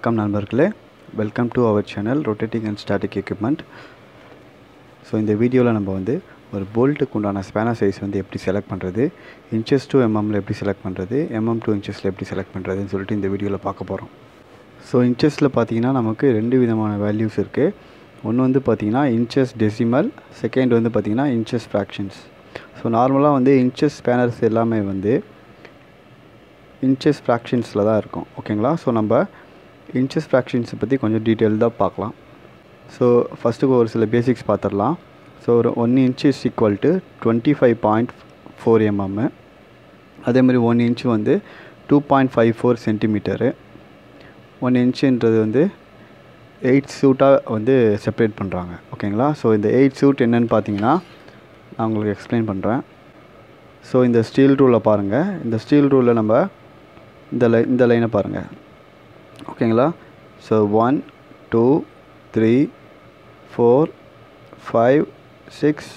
வணக்கம் நண்பர்களே. Welcome to our channel rotating and static equipment so இந்த வீடியோவில் நம்ம வந்து ஒரு போல்ட்டுக்கு உண்டான ஸ்பேனர் சைஸ் வந்து எப்படி செலக்ட் பண்ணுறது இன்ச்சஸ் டூ எம்எம்மில் எப்படி செலக்ட் பண்ணுறது எம்எம் டூ இன்ச்சஸில் எப்படி செலக்ட் பண்ணுறதுன்னு சொல்லிட்டு இந்த வீடியோவில் பார்க்க போகிறோம் ஸோ இன்ச்சஸில் பார்த்தீங்கன்னா நமக்கு ரெண்டு விதமான வேல்யூஸ் இருக்குது ஒன்று வந்து பார்த்தீங்கன்னா இன்ச்சஸ் டெசிமல் செகண்ட் வந்து பார்த்தீங்கன்னா இன்ச்சஸ் ஃப்ராக்ஷன்ஸ் ஸோ நார்மலாக வந்து இன்ச்சஸ் ஸ்பேனர்ஸ் எல்லாமே வந்து இன்ச்சஸ் ஃப்ராக்ஷன்ஸில் தான் இருக்கும். ஓகேங்களா ஸோ நம்ம இன்ச்சஸ் ஃப்ராக்ஷன்ஸை பற்றி கொஞ்சம் டீட்டெயில்டாக பார்க்கலாம். ஸோ ஃபஸ்ட்டுக்கு ஒரு சில பேசிக்ஸ் பார்த்துடலாம். ஸோ ஒரு one inch is equal to twenty five point four mm அதேமாதிரி ஒன் இன்ச் வந்து two point five four centimetre one இன்ச்சுன்றது வந்து எயிட் சூட்டாக வந்து செப்பரேட் பண்ணுறாங்க ஓகேங்களா ஸோ இந்த எயிட் சூட் என்னென்னு பார்த்தீங்கன்னா நான் உங்களுக்கு எக்ஸ்பிளைன் பண்ணுறேன் ஸோ இந்த ஸ்டீல் ரூலை பாருங்கள் இந்த ஸ்டீல் ரூலில் நம்ம இந்த லை இந்த லைனை பாருங்கள் ஓகேங்களா? So one two three four five six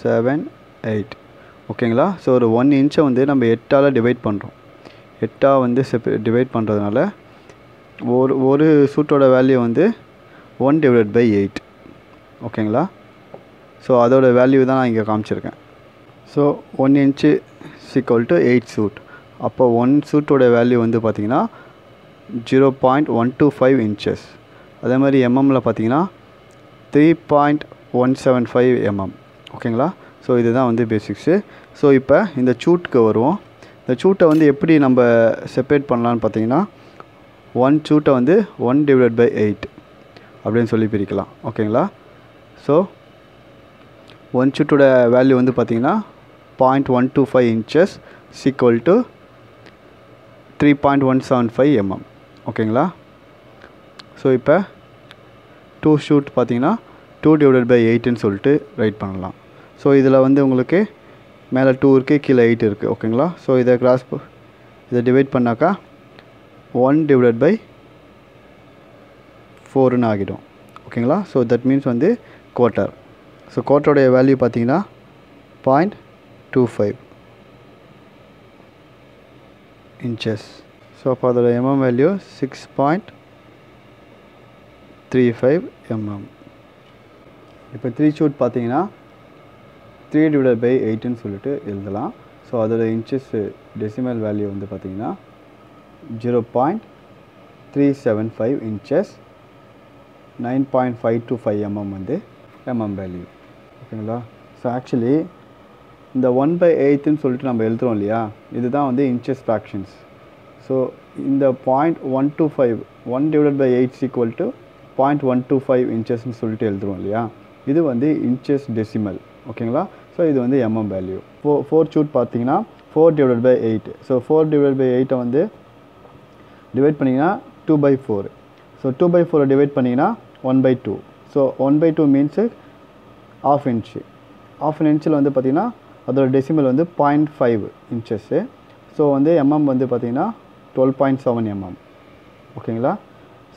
seven eight ஓகேங்களா? ஸோ ஒரு ஒன் இன்ச்சை வந்து நம்ம எட்டால் டிவைட் பண்ணுறோம் எட்டாக வந்து செப்பரே டிவைட் பண்ணுறதுனால ஒரு ஒரு சூட்டோட வேல்யூ வந்து ஒன் டிவைட் பை எயிட் ஓகேங்களா? ஸோ அதோட வேல்யூ தான் நான் இங்கே காமிச்சிருக்கேன். So one inch equal to eight suit அப்போ ஒன் சூட்டோட வேல்யூ வந்து பார்த்திங்கன்னா zero point one two five inches அதே மாதிரி எம்எம்மில் பார்த்தீங்கன்னா three point one seven five mm ஓகேங்களா? ஸோ இதுதான் வந்து பேசிக்ஸு ஸோ இப்போ இந்த சூட்டுக்கு வருவோம். இந்த சூட்டை வந்து எப்படி நம்ம செப்பரேட் பண்ணலான்னு பார்த்தீங்கன்னா ஒன் சூட்டை வந்து ஒன் டிவைட் பை எயிட் அப்படின்னு சொல்லி பிரிக்கலாம். ஓகேங்களா? ஸோ ஒன் சூட்டோட வேல்யூ வந்து பார்த்திங்கன்னா point one two five inches equal to three point one seven five mm ஓகேங்களா? ஸோ இப்போ டூ ஷூட் பார்த்தீங்கன்னா டூ டிவைடட் பை எயிட்டுன்னு சொல்லிட்டு ரைட் பண்ணலாம். ஸோ இதில் வந்து உங்களுக்கு மேலே டூ இருக்குது கீழே எயிட் இருக்குது ஓகேங்களா? ஸோ இதை கிராஸ் இதை டிவைட் பண்ணாக்கா ஒன் டிவைடட் பை ஃபோர்னு ஆகிடும். ஓகேங்களா? ஸோ தட் மீன்ஸ் வந்து குவார்ட்டர் ஸோ குவார்ட்டருடைய வேல்யூ பார்த்தீங்கன்னா point two five inches so அப்போ அதோட MM value six point three five MM இப்போ த்ரீ ஷூட் பார்த்தீங்கன்னா த்ரீ டிவைட் பை எயிட்டுன்னு சொல்லிட்டு எழுதலாம். ஸோ அதோட இன்ச்சஸ் டெசிமல் வேல்யூ வந்து பார்த்தீங்கன்னா zero point three seven five inches nine point five two five mm வந்து எம்எம் வேல்யூ ஓகேங்களா ஸோ ஆக்சுவலி இந்த ஒன் பை எயித்துன்னு சொல்லிட்டு நம்ம எழுதுகிறோம் இல்லையா? இதுதான் வந்து இன்ச்சஸ் ஃப்ராக்ஷன்ஸ் ஸோ இந்த the one two five one divide by eights equal to point one two five சொல்லிட்டு எழுதுறோம் இல்லையா? இது வந்து இன்ச்சஸ் டெசிமல் ஓகேங்களா ஸோ இது வந்து எம்எம் வேல்யூ ஃபோ ஃபோர் சூட் பார்த்தீங்கன்னா four divide by eight so four divide by எயிட்டை வந்து டிவைட் பண்ணிங்கன்னா two by four so two by ஃபோரை டிவைட் பண்ணிங்கன்னா one by two so one by two means half inch half an இன்ச்சில் வந்து பார்த்திங்கன்னா அதோட டெசிமல் வந்து பாயிண்ட் ஃபைவ் இன்ச்சஸ்ஸு ஸோ வந்து எம்எம் வந்து பார்த்திங்கன்னா டுவெல் பாயிண்ட் செவன் எம்எம் ஓகேங்களா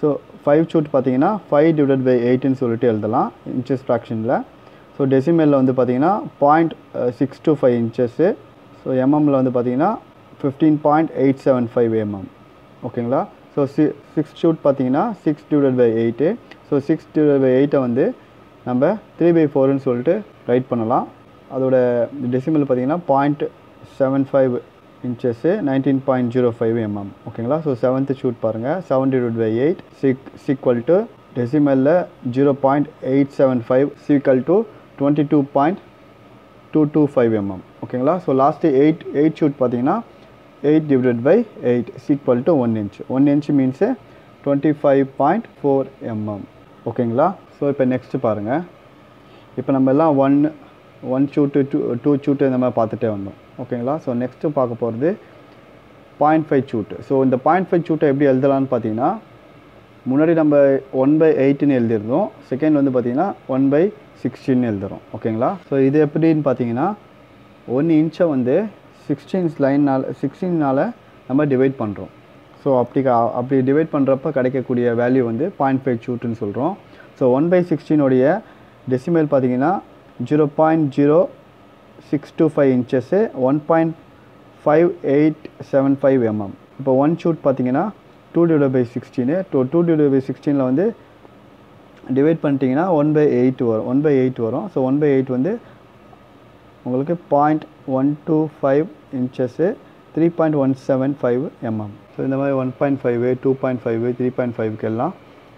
ஸோ ஃபைவ் சூட் பார்த்தீங்கன்னா ஃபைவ் டிவைட் பை எயிட்டுன்னு சொல்லிட்டு எழுதலாம் இன்ச்சஸ் ஃப்ராக்ஷனில் ஸோ டெசிமலில் வந்து பார்த்தீங்கன்னா point six two five inches so எம்எம்மில் வந்து பார்த்தீங்கன்னா fifteen point eight seven five mm ஓகேங்களா ஸோ சி சிக்ஸ் ஷூட் பார்த்தீங்கன்னா six divide by eight so six divide by எயிட்டை வந்து நம்ம த்ரீ பை ஃபோருன்னு சொல்லிட்டு ரைட் பண்ணலாம். அதோட டெசிமல் பார்த்தீங்கன்னா point seven five inches nineteen point zero five mm ஓகேங்களா ஸோ செவன்த்து ஷூட் பாருங்கள் செவன் டிவைட் பை எயிட் சிக் equal to டெசிமலில் zero point eight seven five equal to twenty two point two two five mm ஓகேங்களா so last eight eight shoot பார்த்தீங்கன்னா eight divide by eight equal to one inch one inch means twenty five point four mm ஓகேங்களா so இப்போ next பாருங்கள் இப்போ நம்ம எல்லாம் one one shoot two two shoot இந்த மாதிரி பார்த்துட்டே வந்தோம். ஓகேங்களா? ஸோ நெக்ஸ்ட்டு பார்க்க போகிறது பாயிண்ட் ஃபைவ் சூட்டு ஸோ இந்த பாயிண்ட் ஃபைவ் சூட்டை எப்படி எழுதலான்னு பார்த்தீங்கன்னா முன்னாடி நம்ம ஒன் பை எயிட்டுன்னு எழுதியிருந்தோம். செகண்ட் வந்து பார்த்தீங்கன்னா ஒன் பை சிக்ஸ்டின்னு எழுதுகிறோம் ஓகேங்களா? ஸோ இது எப்படின்னு பார்த்தீங்கன்னா ஒன் இன்ச்சை வந்து சிக்ஸ்டீன்ஸ் லைன்னால் சிக்ஸ்டீனால் நம்ம டிவைட் பண்ணுறோம் ஸோ அப்படி அப்படி டிவைட் பண்ணுறப்ப கிடைக்கக்கூடிய வேல்யூ வந்து பாயிண்ட் ஃபைவ் சூட்டுன்னு சொல்கிறோம் ஸோ ஒன் பை சிக்ஸ்டீனுடைய டெசிமல் பார்த்தீங்கன்னா zero point zero six two five inches one point five eight seven five mm இப்போ ஒன் ஷூட் பார்த்தீங்கன்னா two divide by sixteen two two divide by சிக்ஸ்டீனில் வந்து டிவைட் பண்ணிட்டீங்கன்னா ஒன் பை எயிட் வரும். One by eight வரும். So one by eight வந்து உங்களுக்கு point one two five inches three point one seven five mm so இந்த மாதிரி one point five two point five three point ஃபைவ்க்கு எல்லாம்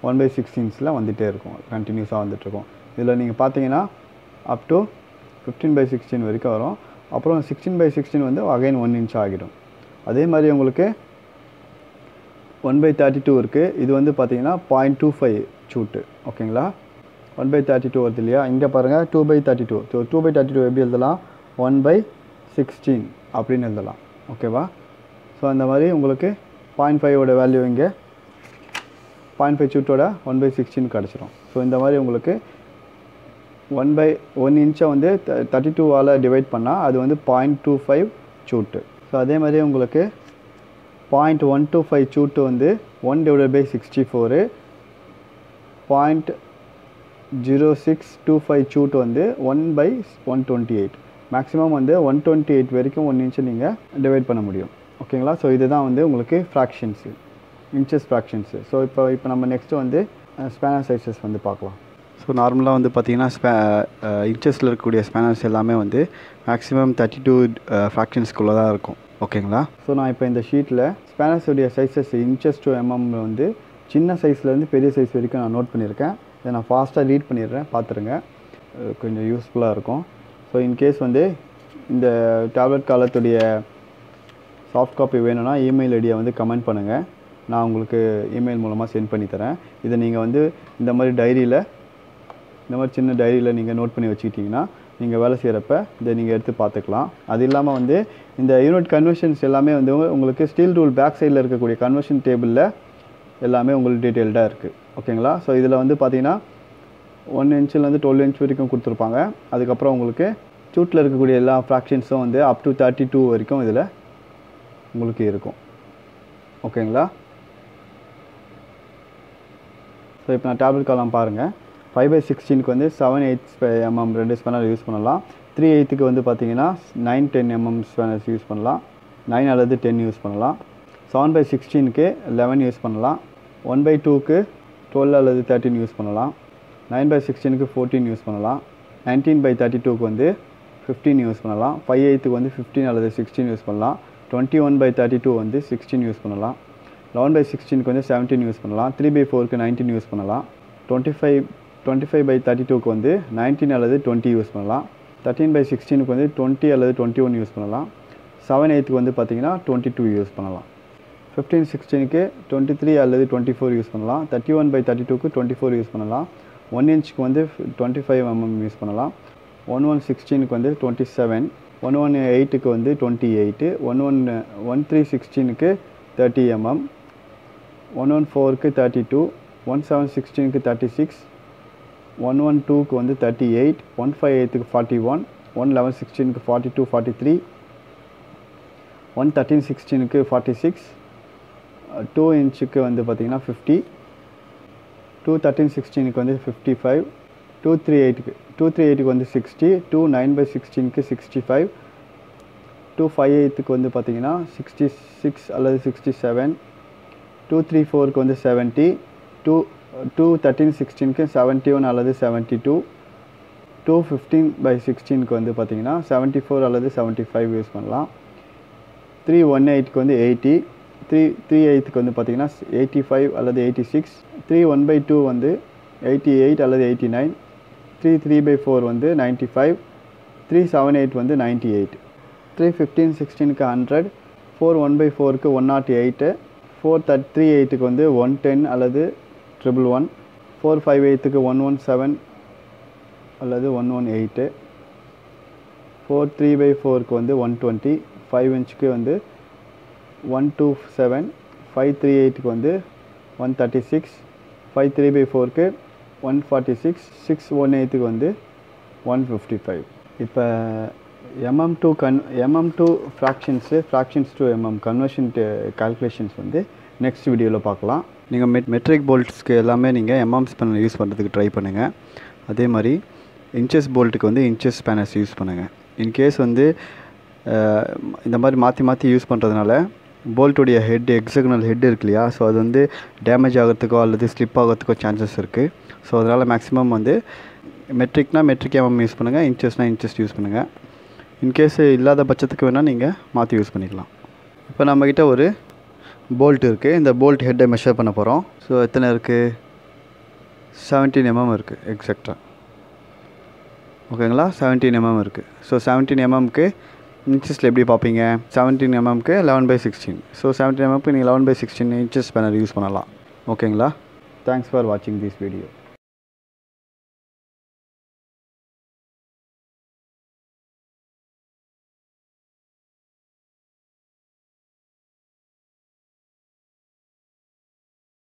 one by சிக்ஸ்டீன்ஸில் வந்துகிட்டே இருக்கும். கண்டினியூஸாக வந்துட்டுருக்கும் இதில் நீங்கள் பார்த்தீங்கன்னா up to fifteen by sixteen வரைக்கும் வரும். அப்புறம் சிக்ஸ்டீன் பை சிக்ஸ்டீன் வந்து அகைன் ஒன் இன்ச் ஆகிடும். அதே மாதிரி உங்களுக்கு ஒன் பை தேர்ட்டி டூ இருக்குது இது வந்து பார்த்தீங்கன்னா பாயிண்ட் டூ ஃபைவ் சூட்டு. ஓகேங்களா ஒன் பை தேர்ட்டி டூ வருது இல்லையா? இங்கே பாருங்கள் two by thirty two so two by thirty two எப்படி எழுதலாம்? ஒன் பை சிக்ஸ்டீன் அப்படின்னு எழுதலாம். ஓகேவா ஸோ அந்த மாதிரி உங்களுக்கு பாயிண்ட் ஃபைவோட வேல்யூ இங்கே. பாயிண்ட் ஃபைவ் சூட்டோட ஒன் பை சிக்ஸ்டீன் கிடச்சிரும் ஸோ இந்த மாதிரி உங்களுக்கு ஒன் பை ஒன் இன்ச்சை வந்து தேர்ட்டி டூவால் டிவைட் பண்ணால் அது வந்து பாயிண்ட் டூ ஃபைவ் சூட்டு. ஸோ அதே மாதிரி உங்களுக்கு பாயிண்ட் ஒன் டூ ஃபைவ் சூட்டு வந்து one divide by sixty four point zero six two five suit வந்து one by one twenty eight maximum வந்து ஒன் டுவெண்ட்டி எயிட் வரைக்கும் ஒன் இன்ச்சு நீங்கள் டிவைட் பண்ண முடியும். ஓகேங்களா ஸோ இதுதான் வந்து உங்களுக்கு ஃப்ராக்ஷன்ஸு இன்ச்சஸ் ஃப்ராக்ஷன்ஸு ஸோ இப்போ இப்போ நம்ம நெக்ஸ்ட்டு வந்து ஸ்பேனர் சைஸஸ் வந்து பார்க்கலாம். ஸோ நார்மலாக வந்து பார்த்தீங்கன்னா ஸ்பே இன்ச்சஸில் இருக்கக்கூடிய ஸ்பேனர்ஸ் எல்லாமே வந்து மேக்ஸிமம் தேர்ட்டி டூ ஃப்ராக்ஷன்ஸ்குள்ளே தான் இருக்கும். ஓகேங்களா ஸோ நான் இப்போ இந்த ஷீட்டில் ஸ்பேனர்ஸுடைய சைஸஸ் இன்ச்சஸ் டூ எம்எம் வந்து சின்ன சைஸ்லேருந்து பெரிய சைஸ் வரைக்கும் நான் நோட் பண்ணியிருக்கேன். இதை நான் ஃபாஸ்ட்டாக ரீட் பண்ணிடுறேன். பார்த்துருங்க கொஞ்சம் யூஸ்ஃபுல்லாக இருக்கும். ஸோ இன்கேஸ் வந்து இந்த டேப்லெட் காலத்துடைய சாஃப்ட் காப்பி வேணும்னா இமெயில் ஐடியை வந்து கமெண்ட் பண்ணுங்கள் நான் உங்களுக்கு இமெயில் மூலமாக சென்ட் பண்ணி தரேன். இதை நீங்கள் வந்து இந்த மாதிரி டைரியில் இந்த மாதிரி சின்ன டைரியில் நீங்கள் நோட் பண்ணி வச்சுக்கிட்டிங்கன்னா நீங்கள் வேலை செய்கிறப்ப இதை நீங்கள் எடுத்து பார்த்துக்கலாம். அது இல்லாமல் வந்து இந்த யூனிட் கன்வர்ஷன்ஸ் எல்லாமே வந்து உங்களுக்கு ஸ்டீல் ரூல் பேக் சைடில் இருக்கக்கூடிய கன்வர்ஷன் டேபிளில் எல்லாமே உங்களுக்கு டீட்டெயில்டாக இருக்குது ஓகேங்களா ஸோ இதில் வந்து பார்த்தீங்கன்னா ஒன் இன்ச்சிலேருந்து டுவெல் இன்ச் வரைக்கும் கொடுத்துருப்பாங்க. அதுக்கப்புறம் உங்களுக்கு சூட்டில் இருக்கக்கூடிய எல்லா ஃப்ராக்ஷன்ஸும் வந்து அப் டு தேர்ட்டி டூ வரைக்கும் இதில் உங்களுக்கு இருக்கும். ஓகேங்களா ஸோ இப்போ நான் டேப்லெட் காலம் பாருங்கள் ஃபைவ் பை சிக்ஸ்டீனுக்கு வந்து செவன் எயிட் எம்எம் ரெண்டு ஸ்பேனர் யூஸ் பண்ணலாம் த்ரீ எயித்துக்கு வந்து பார்த்தீங்கன்னா nine ten MM spanners use பண்ணலாம் நைன் அல்லது டென் யூஸ் பண்ணலாம் செவன் பை சிக்ஸ்டீனுக்கு லெவன் யூஸ் பண்ணலாம் ஒன் பை டூக்கு டுவெல் அல்லது தேர்ட்டின் யூஸ் பண்ணலாம் நைன் பை சிக்ஸ்டீனுக்கு ஃபோர்டீன் யூஸ் பண்ணலாம் நைன்டீன் பை தேர்ட்டி டூக்கு வந்து ஃபிஃப்டீன் யூஸ் பண்ணலாம் ஃபைவ் எயித்துக்கு வந்து ஃபிஃப்டீன் அல்லது சிக்ஸ்டீன் யூஸ் பண்ணலாம் twenty one by thirty two வந்து சிக்ஸ்டீன் யூஸ் பண்ணலாம் லெவன் பை சிக்ஸ்டீனுக்கு வந்து செவன்டீன் யூஸ் பண்ணலாம் த்ரீ பை ஃபோருக்கு நைன்டீன் யூஸ் பண்ணலாம் twenty five twenty five by thirty டூக்கு வந்து நைன்டீன் அல்லது டுவெண்ட்டி யூஸ் பண்ணலாம். தேர்ட்டீன் பை சிக்ஸ்டீனுக்கு வந்து டுவெண்ட்டி அல்லது டுவெண்ட்டி ஒன் யூஸ் பண்ணலாம் செவன் எயித்துக்கு வந்து பார்த்தீங்கன்னா டுவெண்ட்டி டூ யூஸ் பண்ணலாம். ஃபிஃப்டீன் சிக்ஸ்டீனுக்கு டுவெண்ட்டி த்ரீ அல்லது டுவெண்ட்டி ஃபோர் யூஸ் பண்ணலாம். தேர்ட்டி ஒன் பை தேர்ட்டி டூக்கு டுவெண்ட்டி ஃபோர் யூஸ் பண்ணலாம் ஒன் இன்ச்சுக்கு வந்து டுவெண்ட்டி ஃபைவ் எம்எம் யூஸ் பண்ணலாம் ஒன் ஒன் சிக்ஸ்டீனுக்கு வந்து டுவெண்ட்டி செவன் ஒன் ஒன் எயிட்டுக்கு வந்து twenty eight one one one three சிக்ஸ்டீனுக்கு thirty MM one one ஃபோருக்கு தேர்ட்டி டூ ஒன் செவன் சிக்ஸ்டீனுக்கு தேர்ட்டி சிக்ஸ் ஒன் ஒன் டூக்கு வந்து தேர்ட்டி எயிட் ஒன் ஃபைவ் எயித்துக்கு forty one one eleven சிக்ஸ்டீனுக்கு forty two forty three one thirteen சிக்ஸ்டீனுக்கு forty six two இன்ச்சுக்கு வந்து பார்த்தீங்கன்னா fifty two thirteen சிக்ஸ்டீனுக்கு வந்து ஃபிஃப்டி ஃபைவ் டூ த்ரீ எயிட்டுக்கு டூ த்ரீ எயிட்டுக்கு வந்து சிக்ஸ்டி டூ நைன் பை சிக்ஸ்டீனுக்கு சிக்ஸ்டி ஃபைவ் டூ ஃபைவ் எயித்துக்கு வந்து பார்த்திங்கன்னா சிக்ஸ்டி சிக்ஸ் அல்லது சிக்ஸ்டி செவன் டூ த்ரீ ஃபோருக்கு வந்து செவன்ட்டி டூ டூ தேர்ட்டின் சிக்ஸ்டீனுக்கு செவன்ட்டி ஒன் அல்லது seventy two two fifteen by சிக்ஸ்டீனுக்கு வந்து பார்த்தீங்கன்னா செவன்ட்டி ஃபோர் அல்லது செவன்ட்டி ஃபைவ் யூஸ் பண்ணலாம் த்ரீ ஒன் எயிட்க்கு வந்து எயிட்டி த்ரீ த்ரீ எயித்துக்கு வந்து பார்த்தீங்கன்னா எயிட்டி ஃபைவ் அல்லது eighty six three one by two வந்து எயிட்டி எயிட் அல்லது eighty nine three three by four வந்து ninety five three seven eight வந்து நைன்ட்டி எயிட் த்ரீ ஃபிஃப்டீன் சிக்ஸ்டீனுக்கு ஹண்ட்ரட் ஃபோர் ஒன் பை ஃபோருக்கு one nought eight four that three எயிட்டுக்கு வந்து one ten அல்லது triple one four five எயித்துக்கு one one seven அல்லது one one eight four three by ஃபோருக்கு வந்து ஒன் டுவெண்ட்டி ஃபைவ் இன்ச்சுக்கு வந்து one two seven five three எயிட்டுக்கு வந்து one thirty six five three by ஃபோருக்கு one forty six six one எயித்துக்கு வந்து ஒன் ஃபிஃப்டி ஃபைவ் இப்போ எம்எம் டூ கன் MM two fractions fractions two MM conversion calculations வந்து next வீடியோவில் பார்க்கலாம். நீங்கள் மெட் மெட்ரிக் போல்ட்ஸ்க்கு எல்லாமே நீங்கள் எம்எம் ஸ்பேனர் யூஸ் பண்ணுறதுக்கு ட்ரை பண்ணுங்கள் அதே மாதிரி இன்ச்சஸ் போல்ட்டுக்கு வந்து இன்ச்சஸ் ஸ்பேனர்ஸ் யூஸ் பண்ணுங்கள் இன்கேஸ் வந்து இந்த மாதிரி மாற்றி மாற்றி யூஸ் பண்ணுறதுனால போல்ட்டுடைய ஹெட் எக்ஸகனல் ஹெட் இருக்கு இல்லையா? ஸோ அது வந்து டேமேஜ் ஆகிறதுக்கோ அல்லது ஸ்லிப் ஆகிறதுக்கோ சான்சஸ் இருக்குது ஸோ அதனால் மேக்ஸிமம் வந்து மெட்ரிக்னால் மெட்ரிக் எம்எம் யூஸ் பண்ணுங்கள் இன்ச்சஸ்னால் இன்ச்சஸ் யூஸ் பண்ணுங்கள் இன்கேஸ் இல்லாத பட்சத்துக்கு வேணால் நீங்கள் மாற்றி யூஸ் பண்ணிக்கலாம். இப்போ நம்மக்கிட்ட ஒரு போல்ட் இருக்குது இந்த போல்ட் ஹெட்டை மெஷர் பண்ண போகிறோம் ஸோ எத்தனை இருக்குது செவன்டீன் எம்எம் இருக்குது எக்ஸாக்டாக ஓகேங்களா செவன்டீன் எம்எம் இருக்குது ஸோ செவன்டீன் எம்எம்க்கு இன்ச்சஸில் எப்படி பார்ப்பீங்க? Seventeen எம்எம்க்கு eleven by sixteen so seventeen எம்எம்க்கு நீங்கள் eleven by sixteen inches spanner use பண்ணலாம். ஓகேங்களா தேங்க்ஸ் ஃபார் வாட்சிங் திஸ் வீடியோ